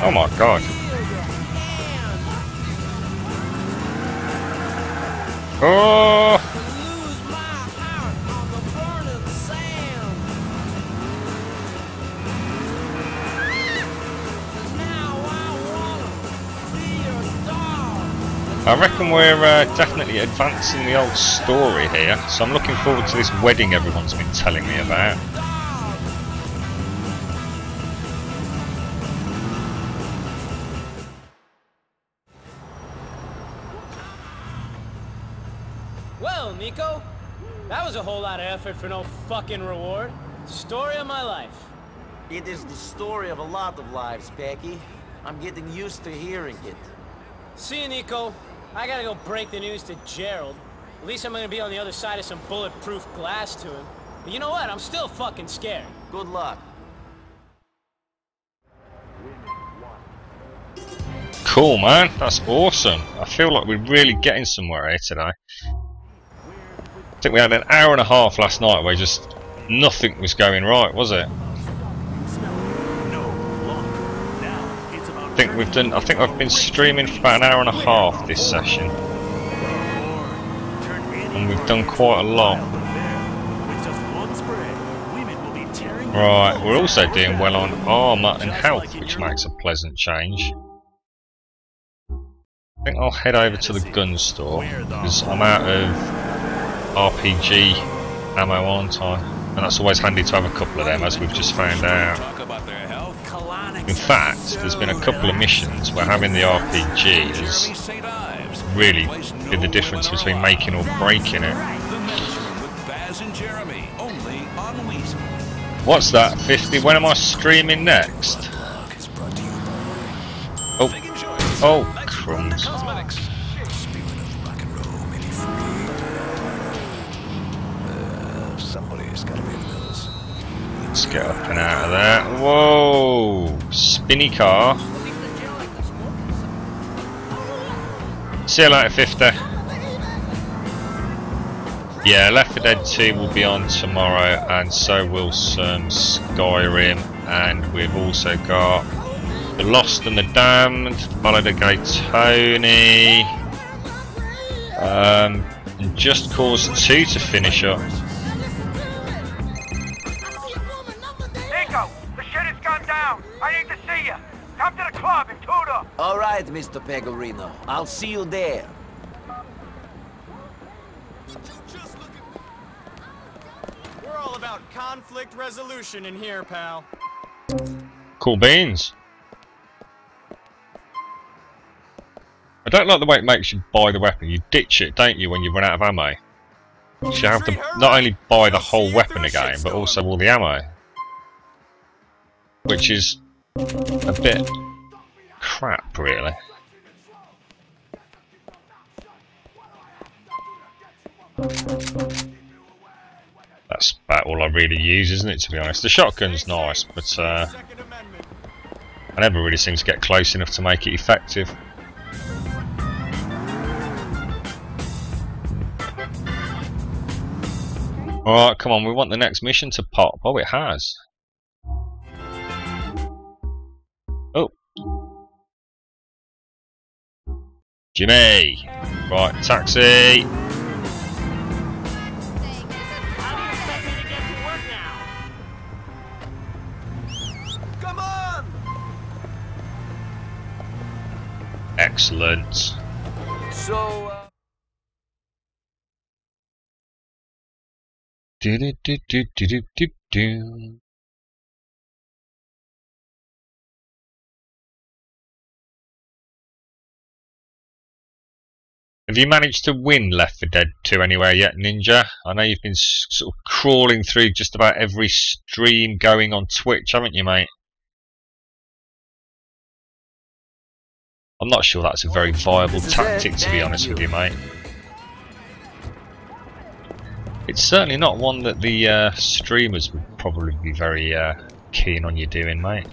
Oh my god. Oh! I reckon we're uh, definitely advancing the old story here, so I'm looking forward to this wedding everyone's been telling me about. Well, Niko, that was a whole lot of effort for no fucking reward. Story of my life. It is the story of a lot of lives, Packie. I'm getting used to hearing it. See you, Niko. I gotta go break the news to Gerald. At least I'm gonna be on the other side of some bulletproof glass to him. But you know what? I'm still fucking scared. Good luck. Cool, man. That's awesome. I feel like we're really getting somewhere here today. I think we had an hour and a half last night where just nothing was going right, was it? I think we've done. I think I've been streaming for about an hour and a half this session, and we've done quite a lot. Right, we're also doing well on armour and health, which makes a pleasant change. I think I'll head over to the gun store because I'm out of RPG ammo, aren't I? And that's always handy to have a couple of them, as we've just found out. In fact, there's been a couple of missions where having the RPG has really been the difference between making or breaking it. What's that? 50? When am I streaming next? Oh, oh, crumbs. Let's get up and out of there. Whoa! Spinny car. See you later, 50. Yeah, Left 4 Dead 2 will be on tomorrow, and so will some Skyrim, and we've also got The Lost and the Damned, Gay Tony, um, and Just Cause 2 to finish up. Club in Tudor. All right, Mr. Pegorino. I'll see you there. We're all about conflict resolution in here, pal. Cool beans. I don't like the way it makes you buy the weapon. You ditch it, don't you, when you run out of ammo? You have to not only buy the whole weapon again, but also all the ammo. Which is a bit crap, really. That's about all I really use, isn't it, to be honest? The shotgun's nice, but uh, I never really seem to get close enough to make it effective. Alright, come on, we want the next mission to pop. Oh, it has. Oh. Jimmy! Right, taxi! Come on! Excellent. So, uh... Do do do do do do do Have you managed to win Left 4 Dead 2 anywhere yet, Ninja? I know you've been sort of crawling through just about every stream going on Twitch, haven't you, mate? I'm not sure that's a very viable tactic, to be honest with you. mate. It's certainly not one that the uh, streamers would probably be very uh, keen on you doing, mate.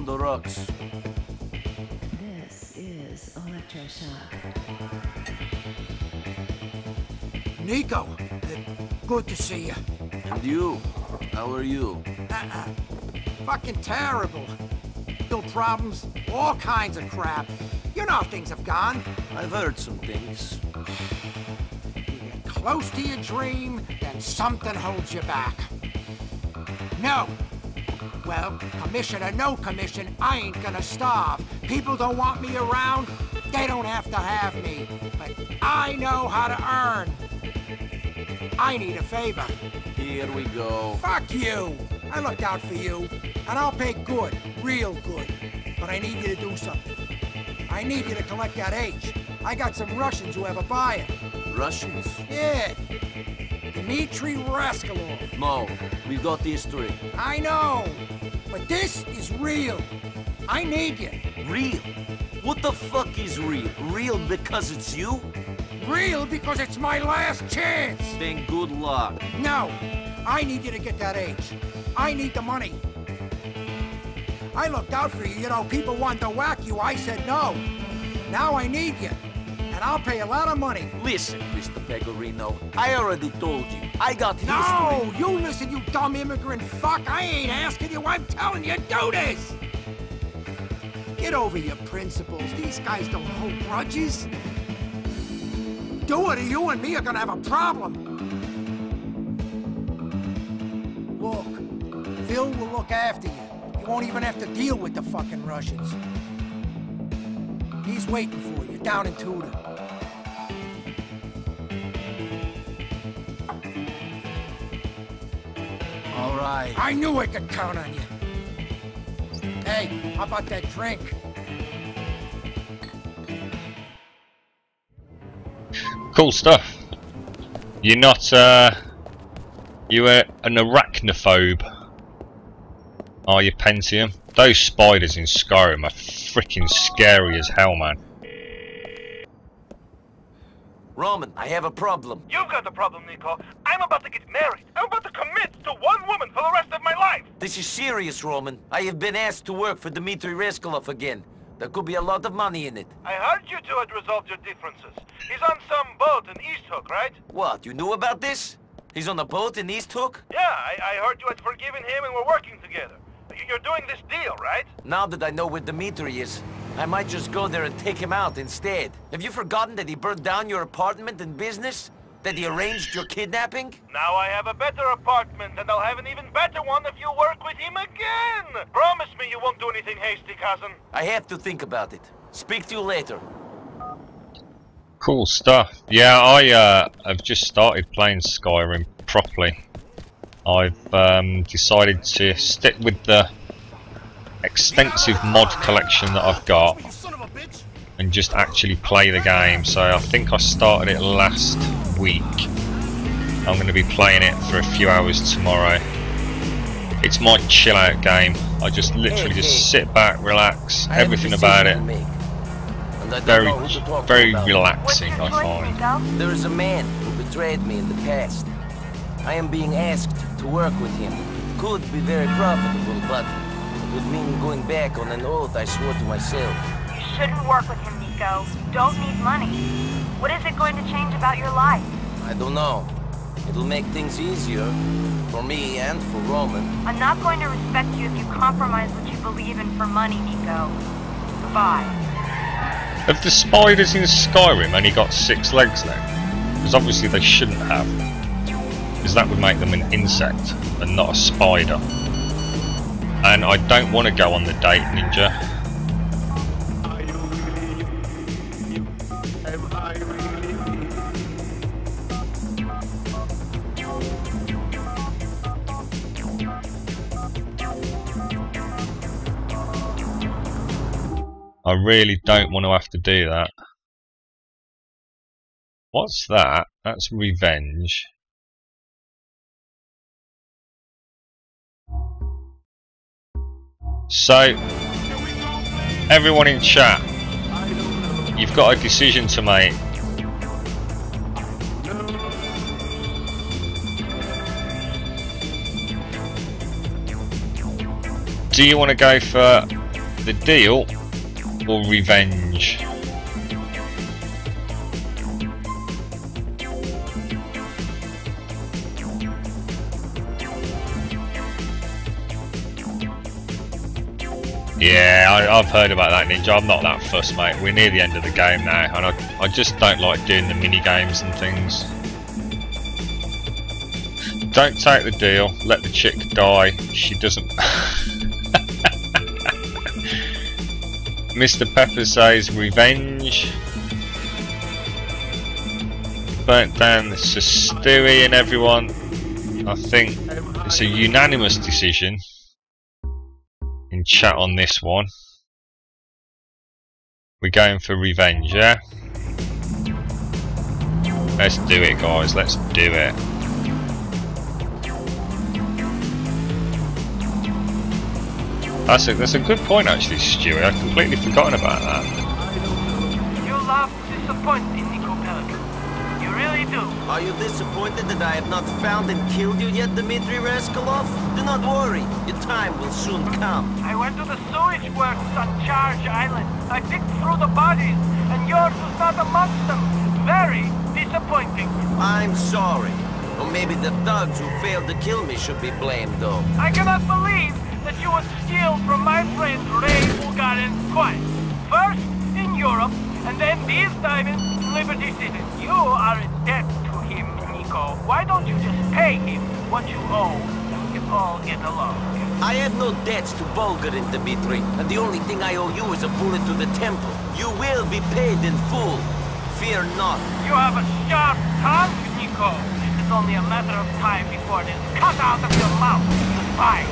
On the rocks. This is Electroshock. Niko, uh, good to see you. And you? How are you? Uh-uh. Fucking terrible. Real problems, all kinds of crap. You know how things have gone. I've heard some things. You get close to your dream, then something holds you back. No. Well, commission or no commission, I ain't gonna starve. People don't want me around, they don't have to have me. But I know how to earn. I need a favor. Here we go. Fuck you! I looked out for you, and I'll pay good, real good. But I need you to do something. I need you to collect that H. I got some Russians who have a buyer. Russians? Yeah. Dmitri Rascalov. No, we've got history. I know, but this is real. I need you. Real? What the fuck is real? Real because it's you? Real because it's my last chance. Then good luck. No, I need you to get that H. I need the money. I looked out for you, you know, people wanted to whack you, I said no. Now I need you, and I'll pay a lot of money. Listen, Mr. Pegorino, I already told you. I got history. No, you listen, you dumb immigrant fuck. I ain't asking you, I'm telling you, do this. Get over your principles. These guys don't hold grudges. Do it or you and me are gonna have a problem. Look, Phil will look after you. You won't even have to deal with the fucking Russians. He's waiting for you down in Tudor. Right. I knew I could count on you. Hey, how about that drink? Cool stuff. You're not, uh, you are an arachnophobe. Are you, Pentium? Those spiders in Skyrim are freaking scary as hell, man. Roman, I have a problem. You've got the problem, Niko. I'm about to get married. I'm about to commit to one woman for the rest of my life. This is serious, Roman. I have been asked to work for Dmitri Rascalov again. There could be a lot of money in it. I heard you two had resolved your differences. He's on some boat in East Hook, right? What, you knew about this? He's on a boat in East Hook? Yeah, I, I heard you had forgiven him and we're working together. You- You're doing this deal, right? Now that I know where Dmitri is, I might just go there and take him out instead. Have you forgotten that he burned down your apartment and business? That he arranged your kidnapping? Now I have a better apartment, and I'll have an even better one if you work with him again! Promise me you won't do anything hasty, cousin. I have to think about it. Speak to you later. Cool stuff. Yeah, I uh, I've just started playing Skyrim properly. I've um, decided to stick with the extensive mod collection that I've got and just actually play the game. So I think I started it last week. I'm going to be playing it for a few hours tomorrow. It's my chill out game. I just literally Hey, just hey. sit back, relax, I everything about it. to make, and I don't Very, know who to talk to very relaxing, I find. There is a man who betrayed me in the past. I am being asked to work with him. It could be very profitable, but it would mean going back on an oath I swore to myself. You shouldn't work with him, Niko. You don't need money. What is it going to change about your life? I don't know. It'll make things easier for me and for Roman. I'm not going to respect you if you compromise what you believe in for money, Niko. Goodbye. Have the spiders in Skyrim only got six legs then? Because obviously they shouldn't have. Because that would make them an insect and not a spider. And I don't want to go on the date ninja. I really don't want to have to do that. What's that? That's revenge. So, everyone in chat, you've got a decision to make. Do you want to go for the deal or revenge? Yeah, I, I've heard about that ninja. I'm not that fussed, mate. We're near the end of the game now, and I, I just don't like doing the mini games and things. Don't take the deal. Let the chick die. She doesn't. Mr. Pepper says revenge. Burnt down Sir Stewie and everyone. I think it's a unanimous decision in chat on this one. We're going for revenge, yeah? Let's do it, guys. Let's do it. That's a, that's a good point, actually, Stewie. I'd completely forgotten about that. Do. Are you disappointed that I have not found and killed you yet, Dmitri Rascalov? Do not worry. Your time will soon come. I went to the sewage works on Charge Island. I picked through the bodies, and yours was not amongst them. Very disappointing. I'm sorry. Or maybe the thugs who failed to kill me should be blamed, though. I cannot believe that you would steal from my friend Ray Bulgarin twice. First in Europe, and then these diamonds Liberty City. You are in debt to him, Niko. Why don't you just pay him what you owe, and we can all get along? I have no debts to Bulgarin, Dmitri, and the only thing I owe you is a bullet to the temple. You will be paid in full. Fear not. You have a sharp tongue, Niko. It is only a matter of time before it is cut out of your mouth, the spine.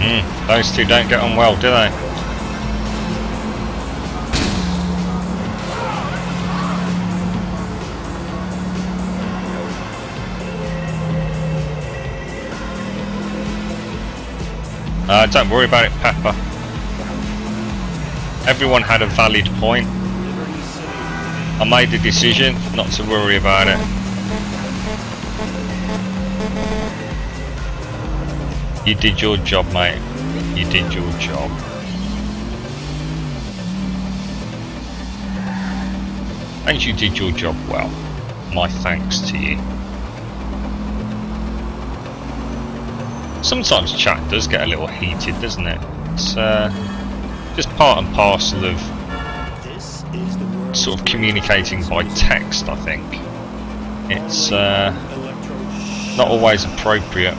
Mm, those two don't get on well, do they? Uh, don't worry about it, Pepper. Everyone had a valid point. I made the decision not to worry about it. You did your job, mate. You did your job. And you did your job well. My thanks to you. Sometimes chat does get a little heated, doesn't it? It's uh, just part and parcel of sort of communicating by text, I think. It's uh, not always appropriate.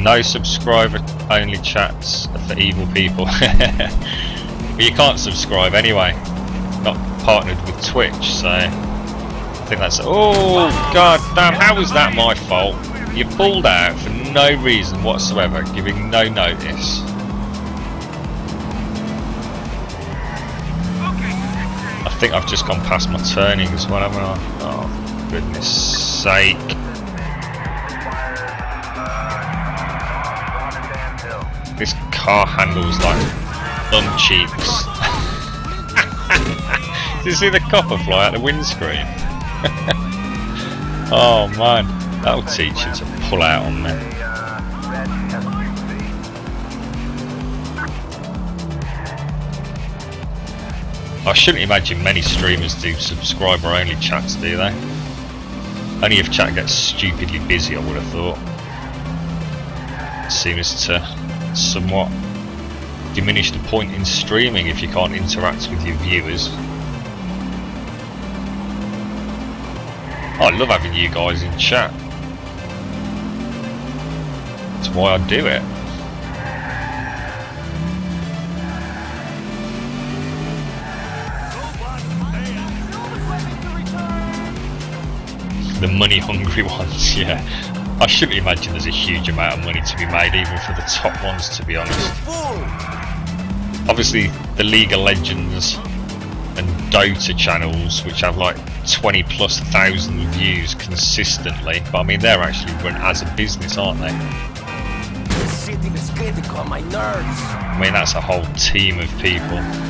No subscriber only chats for evil people. but you can't subscribe anyway. Not partnered with Twitch, so I think that's Oh god damn, how was that my fault? You pulled out for no reason whatsoever, giving no notice. I think I've just gone past my turning as well, haven't I? Oh, goodness sake. Car handles like bum cheeks. Did you see the copper fly out the windscreen? oh man, that'll teach you to pull out on me. I shouldn't imagine many streamers do subscriber only chats, do they? Only if chat gets stupidly busy, I would have thought. Seems to somewhat diminish the point in streaming if you can't interact with your viewers. I love having you guys in chat. That's why I do it. The money hungry ones, yeah. I shouldn't imagine there's a huge amount of money to be made even for the top ones to be honest. Obviously the League of Legends and Dota channels which have like 20 plus thousand views consistently but I mean they're actually run as a business aren't they? This city is getting on my nerves. I mean that's a whole team of people.